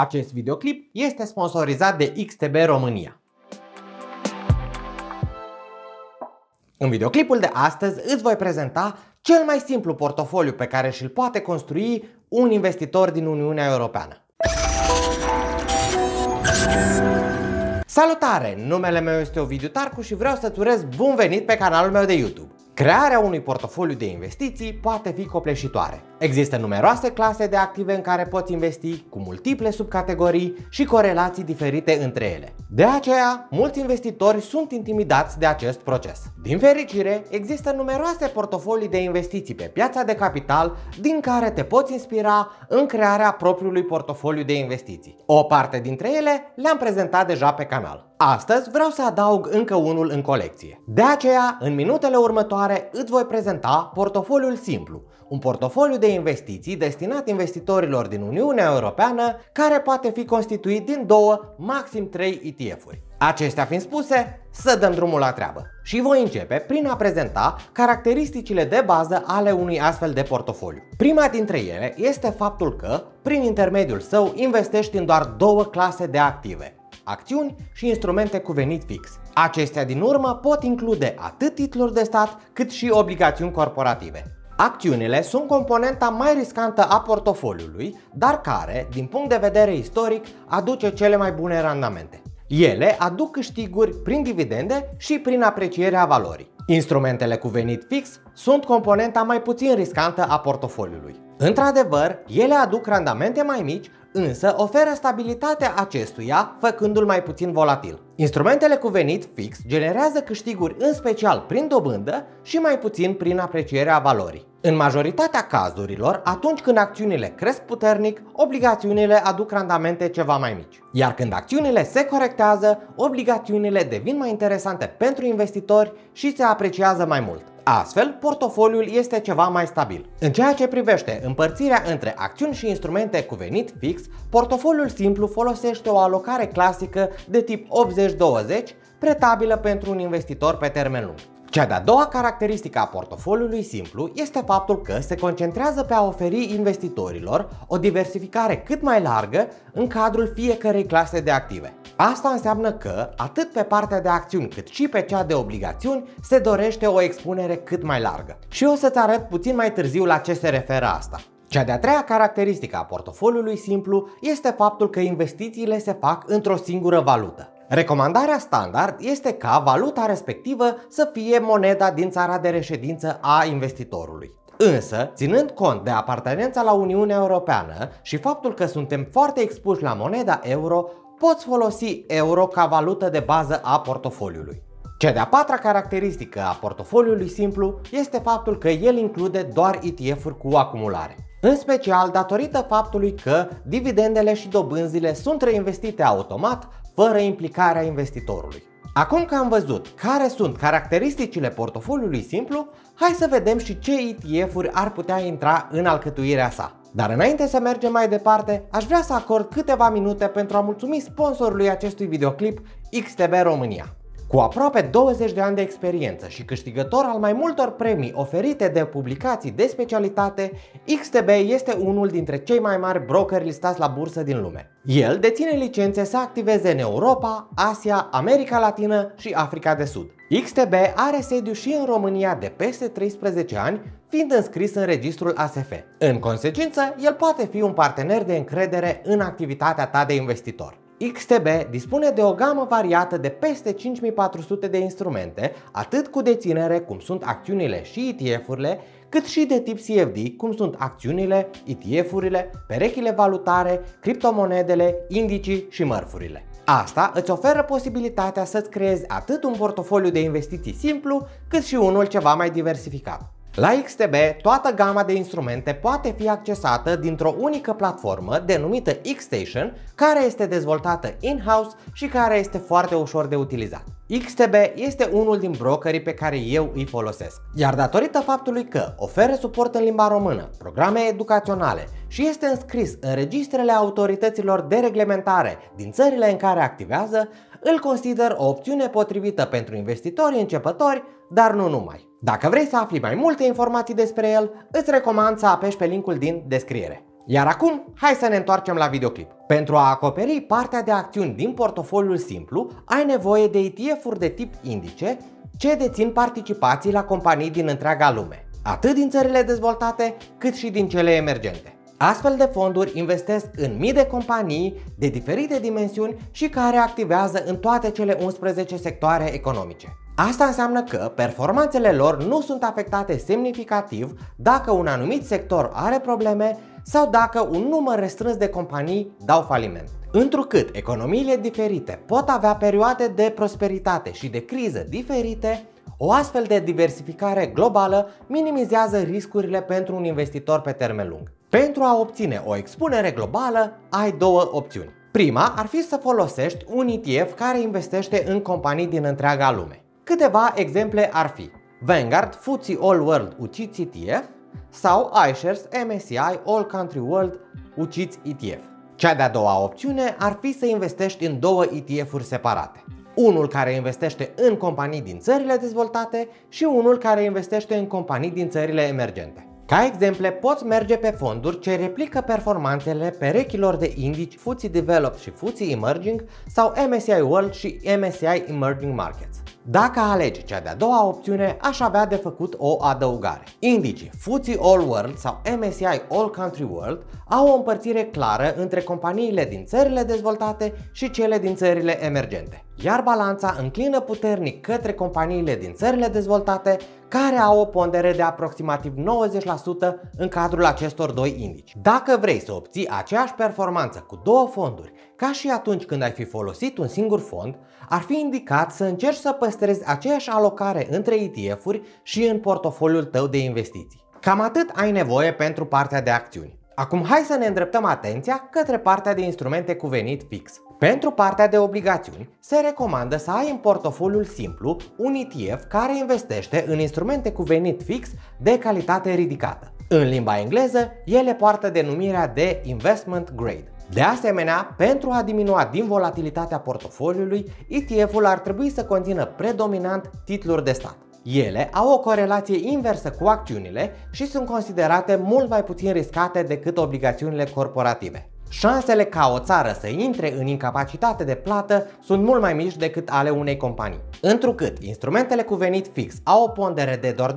Acest videoclip este sponsorizat de XTB România. În videoclipul de astăzi îți voi prezenta cel mai simplu portofoliu pe care și-l poate construi un investitor din Uniunea Europeană. Salutare! Numele meu este Ovidiu Tarcu și vreau să-ți urez bun venit pe canalul meu de YouTube. Crearea unui portofoliu de investiții poate fi copleșitoare. Există numeroase clase de active în care poți investi, cu multiple subcategorii și corelații diferite între ele. De aceea, mulți investitori sunt intimidați de acest proces. Din fericire, există numeroase portofolii de investiții pe piața de capital din care te poți inspira în crearea propriului portofoliu de investiții. O parte dintre ele le-am prezentat deja pe canal. Astăzi vreau să adaug încă unul în colecție. De aceea, în minutele următoare îți voi prezenta portofoliul simplu, un portofoliu de investiții destinat investitorilor din Uniunea Europeană care poate fi constituit din două, maxim trei ETF-uri. Acestea fiind spuse, să dăm drumul la treabă. Și voi începe prin a prezenta caracteristicile de bază ale unui astfel de portofoliu. Prima dintre ele este faptul că, prin intermediul său, investești în doar două clase de active, acțiuni și instrumente cu venit fix. Acestea din urmă pot include atât titluri de stat cât și obligațiuni corporative. Acțiunile sunt componenta mai riscantă a portofoliului, dar care, din punct de vedere istoric, aduce cele mai bune randamente. Ele aduc câștiguri prin dividende și prin aprecierea valorii. Instrumentele cu venit fix sunt componenta mai puțin riscantă a portofoliului. Într-adevăr, ele aduc randamente mai mici, însă oferă stabilitatea acestuia, făcându-l mai puțin volatil. Instrumentele cu venit fix generează câștiguri în special prin dobândă și mai puțin prin aprecierea valorii. În majoritatea cazurilor, atunci când acțiunile cresc puternic, obligațiunile aduc randamente ceva mai mici. Iar când acțiunile se corectează, obligațiunile devin mai interesante pentru investitori și se apreciază mai mult. Astfel, portofoliul este ceva mai stabil. În ceea ce privește împărțirea între acțiuni și instrumente cu venit fix, portofoliul simplu folosește o alocare clasică de tip 80-20, pretabilă pentru un investitor pe termen lung. Cea de-a doua caracteristică a portofoliului simplu este faptul că se concentrează pe a oferi investitorilor o diversificare cât mai largă în cadrul fiecărei clase de active. Asta înseamnă că, atât pe partea de acțiuni cât și pe cea de obligațiuni, se dorește o expunere cât mai largă. Și o să-ți arăt puțin mai târziu la ce se referă asta. Cea de-a treia caracteristică a portofoliului simplu este faptul că investițiile se fac într-o singură valută. Recomandarea standard este ca valuta respectivă să fie moneda din țara de reședință a investitorului. Însă, ținând cont de apartenența la Uniunea Europeană și faptul că suntem foarte expuși la moneda euro, poți folosi euro ca valută de bază a portofoliului. Cea de-a patra caracteristică a portofoliului simplu este faptul că el include doar ETF-uri cu acumulare. În special datorită faptului că dividendele și dobânzile sunt reinvestite automat fără implicarea investitorului. Acum că am văzut care sunt caracteristicile portofoliului simplu, hai să vedem și ce ETF-uri ar putea intra în alcătuirea sa. Dar înainte să mergem mai departe, aș vrea să acord câteva minute pentru a mulțumi sponsorului acestui videoclip, XTB România. Cu aproape 20 de ani de experiență și câștigător al mai multor premii oferite de publicații de specialitate, XTB este unul dintre cei mai mari brokeri listați la bursă din lume. El deține licențe să activeze în Europa, Asia, America Latină și Africa de Sud. XTB are sediu și în România de peste 13 ani, fiind înscris în registrul ASF. În consecință, el poate fi un partener de încredere în activitatea ta de investitor. XTB dispune de o gamă variată de peste 5400 de instrumente, atât cu deținere cum sunt acțiunile și ETF-urile, cât și de tip CFD, cum sunt acțiunile, ETF-urile, perechile valutare, criptomonedele, indicii și mărfurile. Asta îți oferă posibilitatea să-ți creezi atât un portofoliu de investiții simplu, cât și unul ceva mai diversificat. La XTB, toată gama de instrumente poate fi accesată dintr-o unică platformă denumită Xstation, care este dezvoltată in-house și care este foarte ușor de utilizat. XTB este unul din brokerii pe care eu îi folosesc. Iar datorită faptului că oferă suport în limba română, programe educaționale și este înscris în registrele autorităților de reglementare din țările în care activează, îl consider o opțiune potrivită pentru investitori începători, dar nu numai. Dacă vrei să afli mai multe informații despre el, îți recomand să apeși pe linkul din descriere. Iar acum, hai să ne întoarcem la videoclip. Pentru a acoperi partea de acțiuni din portofoliul simplu, ai nevoie de ETF-uri de tip indice ce dețin participații la companii din întreaga lume, atât din țările dezvoltate cât și din cele emergente. Astfel de fonduri investesc în mii de companii de diferite dimensiuni și care activează în toate cele 11 sectoare economice. Asta înseamnă că performanțele lor nu sunt afectate semnificativ dacă un anumit sector are probleme sau dacă un număr restrâns de companii dau faliment. Întrucât economiile diferite pot avea perioade de prosperitate și de criză diferite, o astfel de diversificare globală minimizează riscurile pentru un investitor pe termen lung. Pentru a obține o expunere globală, ai două opțiuni. Prima ar fi să folosești un ETF care investește în companii din întreaga lume. Câteva exemple ar fi Vanguard FTSE All World UCITS ETF sau iShares MSCI All Country World UCITS ETF. Cea de-a doua opțiune ar fi să investești în două ETF-uri separate. Unul care investește în companii din țările dezvoltate și unul care investește în companii din țările emergente. Ca exemple, poți merge pe fonduri ce replică performanțele perechilor de indici FTSE Developed și FTSE Emerging sau MSCI World și MSCI Emerging Markets. Dacă alegi cea de-a doua opțiune, aș avea de făcut o adăugare. Indicii FTSE All World sau MSCI All Country World au o împărțire clară între companiile din țările dezvoltate și cele din țările emergente iar balanța înclină puternic către companiile din țările dezvoltate care au o pondere de aproximativ 90% în cadrul acestor doi indici. Dacă vrei să obții aceeași performanță cu două fonduri, ca și atunci când ai fi folosit un singur fond, ar fi indicat să încerci să păstrezi aceeași alocare între ETF-uri și în portofoliul tău de investiții. Cam atât ai nevoie pentru partea de acțiuni. Acum hai să ne îndreptăm atenția către partea de instrumente cu venit fix. Pentru partea de obligațiuni, se recomandă să ai în portofoliul simplu un ETF care investește în instrumente cu venit fix de calitate ridicată. În limba engleză, ele poartă denumirea de investment grade. De asemenea, pentru a diminua din volatilitatea portofoliului, ETF-ul ar trebui să conțină predominant titluri de stat. Ele au o corelație inversă cu acțiunile și sunt considerate mult mai puțin riscate decât obligațiunile corporative. Șansele ca o țară să intre în incapacitate de plată sunt mult mai mici decât ale unei companii. Întrucât instrumentele cu venit fix au o pondere de doar 20%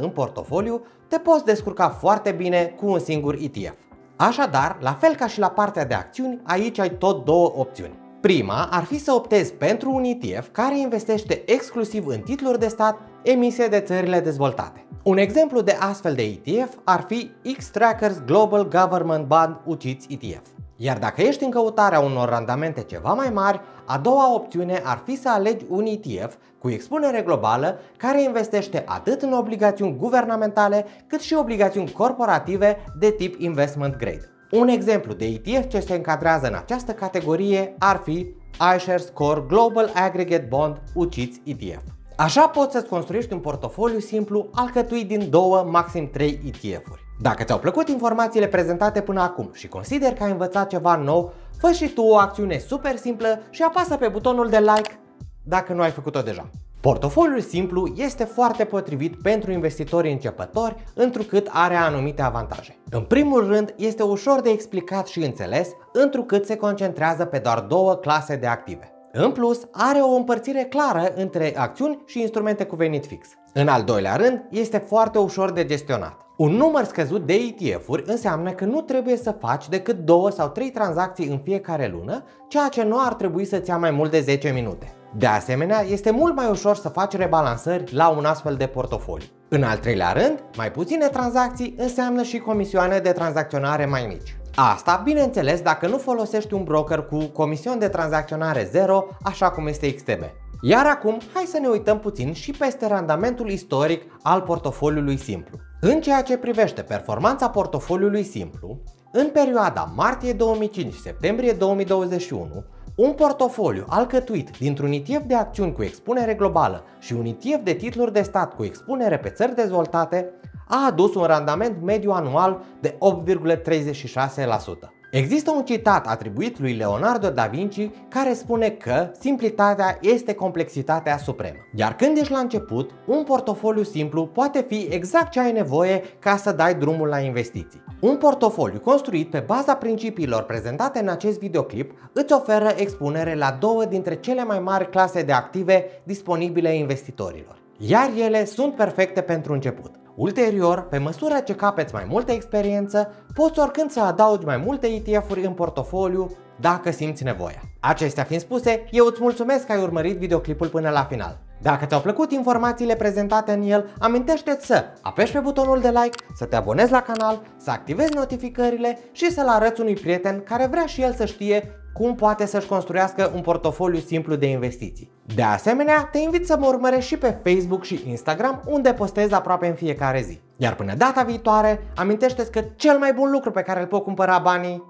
în portofoliu, te poți descurca foarte bine cu un singur ETF. Așadar, la fel ca și la partea de acțiuni, aici ai tot două opțiuni. Prima ar fi să optezi pentru un ETF care investește exclusiv în titluri de stat emise de țările dezvoltate. Un exemplu de astfel de ETF ar fi X-Trackers Global Government Bond UCITS ETF. Iar dacă ești în căutarea unor randamente ceva mai mari, a doua opțiune ar fi să alegi un ETF cu expunere globală care investește atât în obligațiuni guvernamentale cât și obligațiuni corporative de tip investment grade. Un exemplu de ETF ce se încadrează în această categorie ar fi iShares Core Global Aggregate Bond UCITS ETF. Așa poți să-ți construiești un portofoliu simplu alcătuit din două, maxim 3 ETF-uri. Dacă ți-au plăcut informațiile prezentate până acum și consider că ai învățat ceva nou, fă și tu o acțiune super simplă și apasă pe butonul de like dacă nu ai făcut-o deja. Portofoliul simplu este foarte potrivit pentru investitorii începători, întrucât are anumite avantaje. În primul rând, este ușor de explicat și înțeles, întrucât se concentrează pe doar două clase de active. În plus, are o împărțire clară între acțiuni și instrumente cu venit fix. În al doilea rând, este foarte ușor de gestionat. Un număr scăzut de ETF-uri înseamnă că nu trebuie să faci decât două sau trei tranzacții în fiecare lună, ceea ce nu ar trebui să-ți ia mai mult de 10 minute. De asemenea, este mult mai ușor să faci rebalansări la un astfel de portofoliu. În al treilea rând, mai puține tranzacții înseamnă și comisioane de tranzacționare mai mici. Asta, bineînțeles, dacă nu folosești un broker cu comision de tranzacționare zero, așa cum este XTB. Iar acum, hai să ne uităm puțin și peste randamentul istoric al portofoliului simplu. În ceea ce privește performanța portofoliului simplu, în perioada martie 2005-septembrie 2021, un portofoliu alcătuit dintr-un ETF de acțiuni cu expunere globală și un ETF de titluri de stat cu expunere pe țări dezvoltate a adus un randament mediu anual de 8,36%. Există un citat atribuit lui Leonardo da Vinci care spune că simplitatea este complexitatea supremă. Iar când ești la început, un portofoliu simplu poate fi exact ce ai nevoie ca să dai drumul la investiții. Un portofoliu construit pe baza principiilor prezentate în acest videoclip îți oferă expunere la două dintre cele mai mari clase de active disponibile investitorilor. Iar ele sunt perfecte pentru început. Ulterior, pe măsură ce capeți mai multă experiență, poți oricând să adaugi mai multe ETF-uri în portofoliu dacă simți nevoia. Acestea fiind spuse, eu îți mulțumesc că ai urmărit videoclipul până la final. Dacă ți-au plăcut informațiile prezentate în el, amintește-ți să apeși pe butonul de like, să te abonezi la canal, să activezi notificările și să-l arăți unui prieten care vrea și el să știe cum poate să-și construiască un portofoliu simplu de investiții. De asemenea, te invit să mă urmărești și pe Facebook și Instagram, unde postez aproape în fiecare zi. Iar până data viitoare, amintește că cel mai bun lucru pe care îl pot cumpăra banii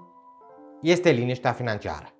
este liniștea financiară.